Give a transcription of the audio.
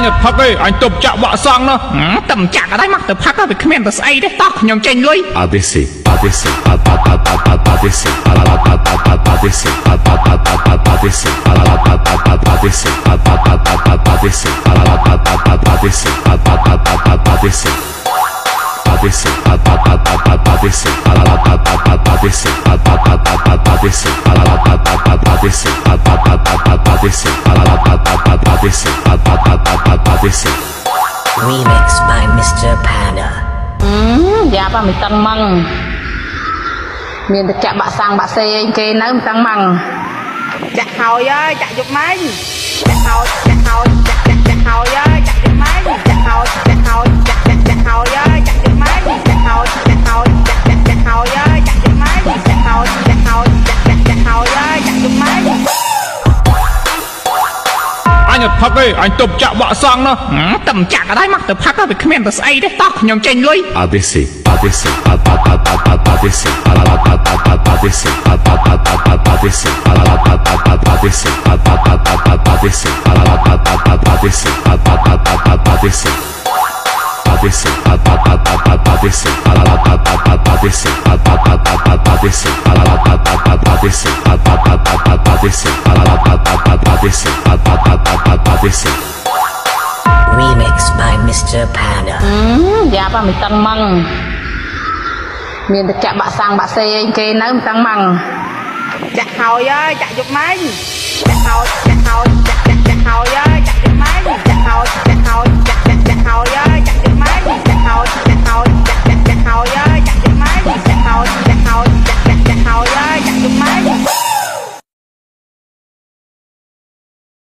ញអត់ផឹកទេអញទប់ចាក់បាក់សង់នោះតែមិនចាក់អត់ហើយមកទៅផឹកទៅគ្មានតែស្អីទេតោះខ្ញុំចេញលុយ ABC ABC ABC ABC ABC ABC ABC ABC ABC ABC ABC ABC ABC ABC ABC apadecer, apadecer. Remix by Mr. Panda. យ៉ាប់មិនតឹងម៉ងមានតែចាក់បាក់សាំងបាក់សេឯងគេនៅមិនតឹងម៉ងចាក់ហើយអើយចាក់យកម៉េចចាក់ហើយចាក់ហើយចាក់ចាក់ចាក់ហើយអើយចាក់យកម៉េចចាក់ហើយចាក់ហើយ ញអត់ផឹកទេអញទប់ចាក់បាក់សាំងណាតែមិនចាក់ក៏ដែរមកទៅផឹកទៅវាគ្មានទៅស្អីទេតោះខ្ញុំចេញលុយ ABC, ABC, ABC, ABC, ABC, ABC, ABC, ABC, ABC, ABC, ABC, ABC. Remix by Mr. Panda. យ៉ាប់មិនតឹងម៉ងមានតែចាក់បាក់សាំងបាក់សេឯងគេនៅមិនតឹងម៉ងចាក់ហើយអើយចាក់យកម៉េចចាក់ហើយចាក់